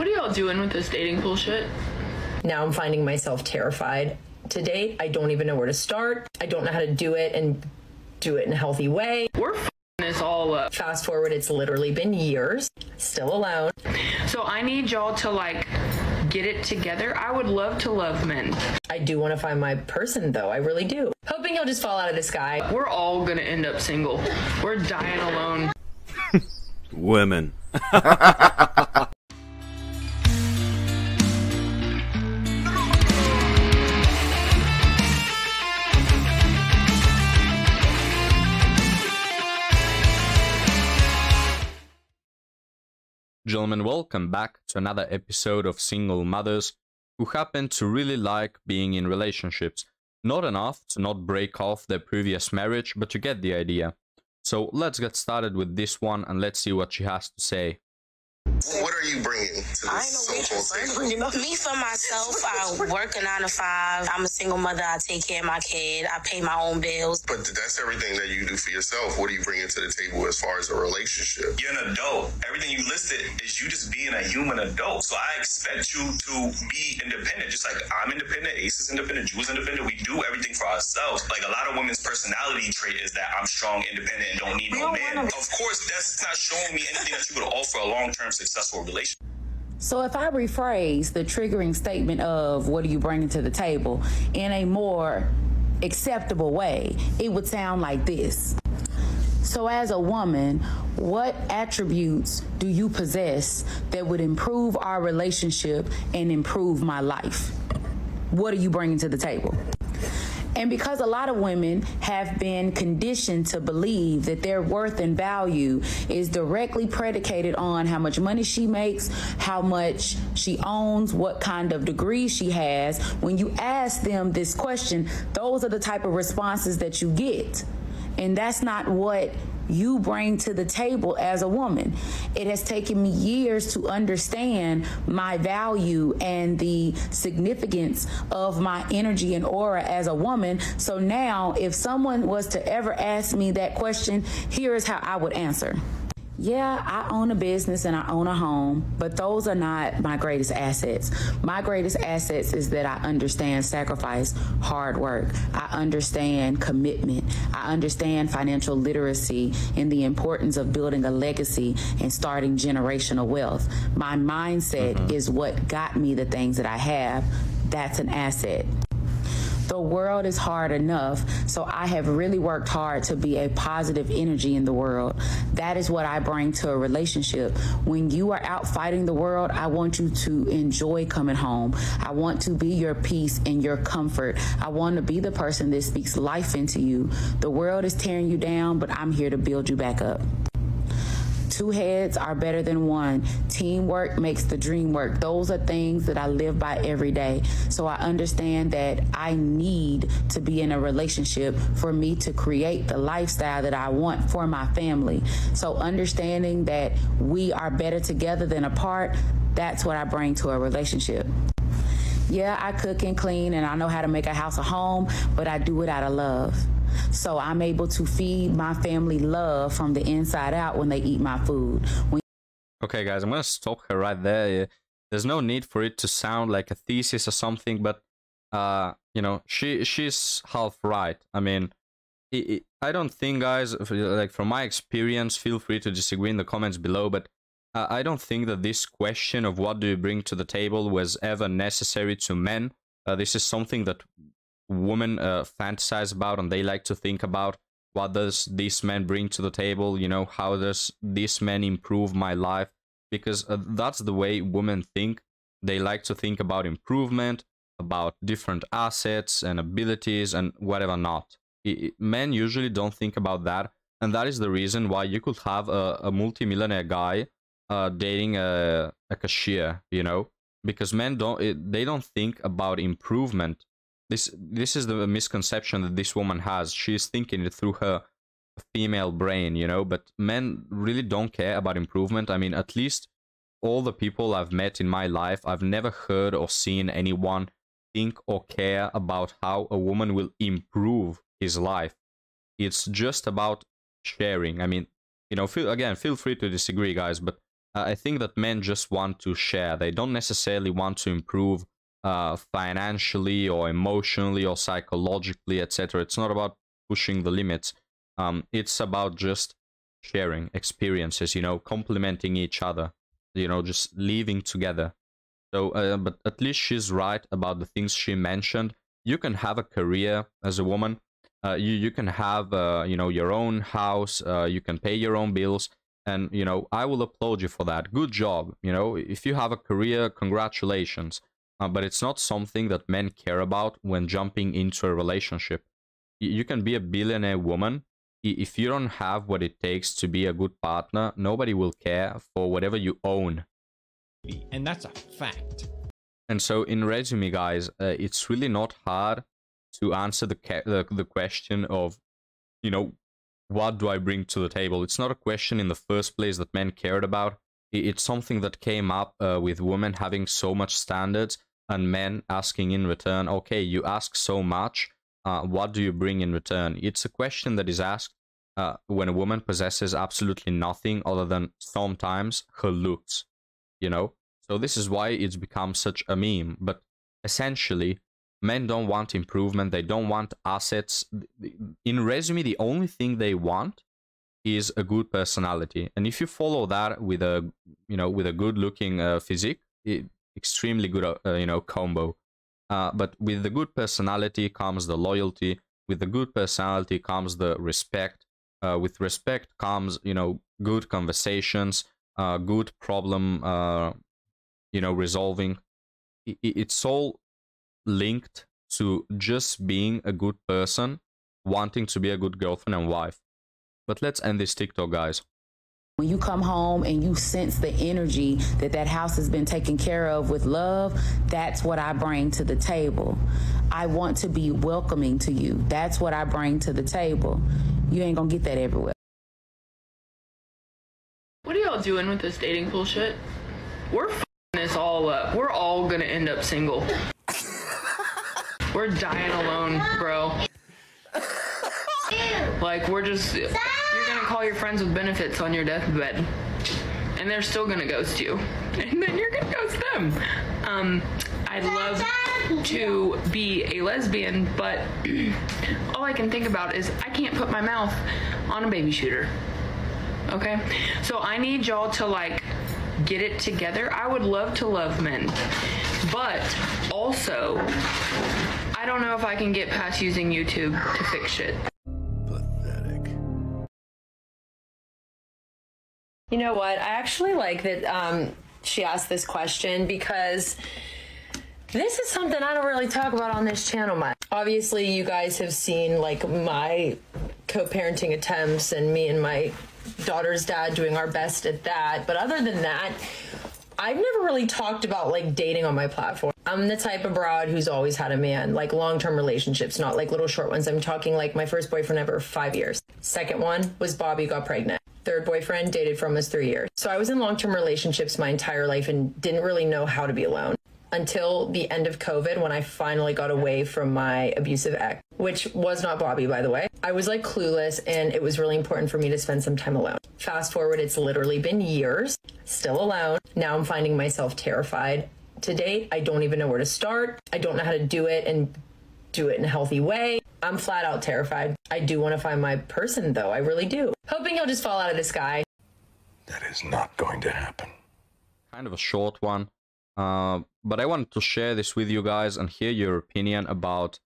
What are y'all doing with this dating bullshit? Now I'm finding myself terrified to date. I don't even know where to start. I don't know how to do it and do it in a healthy way. We're f***ing this all up. Fast forward, it's literally been years. Still alone. So I need y'all to like get it together. I would love to love men. I do want to find my person though. I really do. Hoping he'll just fall out of the sky. We're all gonna end up single. We're dying alone. Women. Gentlemen, welcome back to another episode of Single Mothers who happen to really like being in relationships. Not enough to not break off their previous marriage, but you get the idea. So let's get started with this one and let's see what she has to say. What are you bringing to I this ain't no so-called waitress. I ain't table? bringing. Me for myself, I work a nine to five. I'm a single mother. I take care of my kid. I pay my own bills. But that's everything that you do for yourself. What are you bringing to the table as far as a relationship? You're an adult. Everything you listed is you just being a human adult. So I expect you to be independent. Just like I'm independent, Ace is independent, Jew is independent. We do everything for ourselves. Like a lot of women's personality trait is that I'm strong, independent, and don't need no don't man. wanna- Of course, that's not showing me anything that you could offer a long-term successful relationship. So if I rephrase the triggering statement of what are you bringing to the table in a more acceptable way, it would sound like this. So as a woman, what attributes do you possess that would improve our relationship and improve my life? What are you bringing to the table? And because a lot of women have been conditioned to believe that their worth and value is directly predicated on how much money she makes, how much she owns, what kind of degree she has, when you ask them this question, those are the type of responses that you get. And that's not what you bring to the table as a woman. It has taken me years to understand my value and the significance of my energy and aura as a woman. So now, if someone was to ever ask me that question, here is how I would answer. Yeah, I own a business and I own a home, but those are not my greatest assets. My greatest assets is that I understand sacrifice, hard work. I understand commitment. I understand financial literacy and the importance of building a legacy and starting generational wealth. My mindset mm-hmm. is what got me the things that I have. That's an asset. The world is hard enough, so I have really worked hard to be a positive energy in the world. That is what I bring to a relationship. When you are out fighting the world, I want you to enjoy coming home. I want to be your peace and your comfort. I want to be the person that speaks life into you. The world is tearing you down, but I'm here to build you back up. Two heads are better than one. Teamwork makes the dream work. Those are things that I live by every day. So I understand that I need to be in a relationship for me to create the lifestyle that I want for my family. So understanding that we are better together than apart, that's what I bring to a relationship. Yeah, I cook and clean and I know how to make a house a home, but I do it out of love. So I'm able to feed my family love from the inside out when they eat my food. When Okay, guys, I'm gonna stop her right there. There's no need for it to sound like a thesis or something, but uh, you know, she she's half right. I mean, i i I don't think, guys, like from my experience, feel free to disagree in the comments below, but uh, I don't think that this question of what do you bring to the table was ever necessary to men. Uh, this is something that women uh, fantasize about and they like to think about what does this man bring to the table? You know how does this man improve my life? Because uh, that's the way women think. They like to think about improvement about different assets and abilities and whatever not. I- I- men usually don't think about that and that is the reason why you could have a, a multimillionaire guy uh, dating a, a cashier you know? Because men don't it, they don't think about improvement this this is the misconception that this woman has. She's thinking it through her female brain you know but men really don't care about improvement. I mean at least all the people i've met in my life i've never heard or seen anyone think or care about how a woman will improve his life. It's just about sharing. I mean you know feel again feel free to disagree guys but I think that men just want to share. They don't necessarily want to improve uh, financially or emotionally or psychologically, etc. It's not about pushing the limits. Um, it's about just sharing experiences, you know, complementing each other, you know, just living together. So, uh, but at least she's right about the things she mentioned. You can have a career as a woman. Uh, you you can have uh, you know your own house. Uh, you can pay your own bills, and you know I will applaud you for that. Good job. You know if you have a career, congratulations. Uh, but it's not something that men care about when jumping into a relationship. You can be a billionaire woman. If you don't have what it takes to be a good partner, nobody will care for whatever you own. And that's a fact. And so, in resume, guys, uh, it's really not hard to answer the, the the question of, you know, what do I bring to the table? It's not a question in the first place that men cared about. It's something that came up uh, with women having so much standards and men asking in return, okay, you ask so much, uh, what do you bring in return? It's a question that is asked uh, when a woman possesses absolutely nothing other than sometimes her looks, you know? So this is why it's become such a meme. But essentially, men don't want improvement. They don't want assets. In resume, the only thing they want is a good personality. And if you follow that with a, you know, with a good looking uh, physique, it, extremely good, uh, uh, you know, combo. Uh, but with the good personality comes the loyalty. With the good personality comes the respect. Uh, with respect comes, you know, good conversations, uh, good problem, uh, you know, resolving. It, it's all linked to just being a good person, wanting to be a good girlfriend and wife. But let's end this TikTok, guys. When you come home and you sense the energy that that house has been taken care of with love, that's what I bring to the table. I want to be welcoming to you. That's what I bring to the table. You ain't gonna get that everywhere. What are y'all doing with this dating bullshit? We're f***ing this all up. We're all gonna end up single. We're dying alone, bro. Like, we're just gonna call your friends with benefits on your deathbed, and they're still gonna ghost you, and then you're gonna ghost them. Um, I'd love to be a lesbian, but all I can think about is I can't put my mouth on a baby shooter. Okay, so I need y'all to like get it together. I would love to love men, but also I don't know if I can get past using YouTube to fix shit. You know what? I actually like that um, she asked this question because this is something I don't really talk about on this channel much. Obviously, you guys have seen like my co-parenting attempts and me and my daughter's dad doing our best at that. But other than that, I've never really talked about like dating on my platform. I'm the type of broad who's always had a man, like long term relationships, not like little short ones. I'm talking like my first boyfriend ever, five years. Second one was Bobby got pregnant third boyfriend, dated for almost three years. So I was in long term relationships my entire life and didn't really know how to be alone until the end of COVID when I finally got away from my abusive ex, which was not Bobby, by the way. I was like clueless and it was really important for me to spend some time alone. Fast forward, it's literally been years, still alone. Now I'm finding myself terrified. To date, I don't even know where to start. I don't know how to do it and do it in a healthy way. I'm flat out terrified. I do want to find my person, though. I really do. Hoping he'll just fall out of the sky. That is not going to happen. Kind of a short one. Uh, but I wanted to share this with you guys and hear your opinion about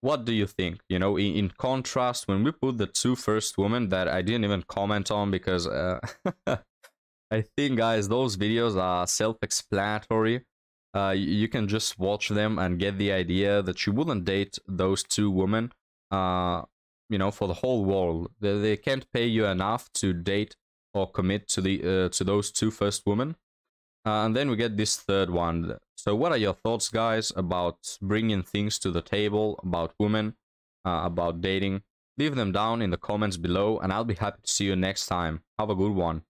what do you think? You know, in, in contrast, when we put the two first women that I didn't even comment on because uh, I think, guys, those videos are self-explanatory uh, you can just watch them and get the idea that you wouldn't date those two women, uh, you know, for the whole world. They, they can't pay you enough to date or commit to the uh, to those two first women. Uh, and then we get this third one. So, what are your thoughts, guys, about bringing things to the table about women, uh, about dating? Leave them down in the comments below, and I'll be happy to see you next time. Have a good one.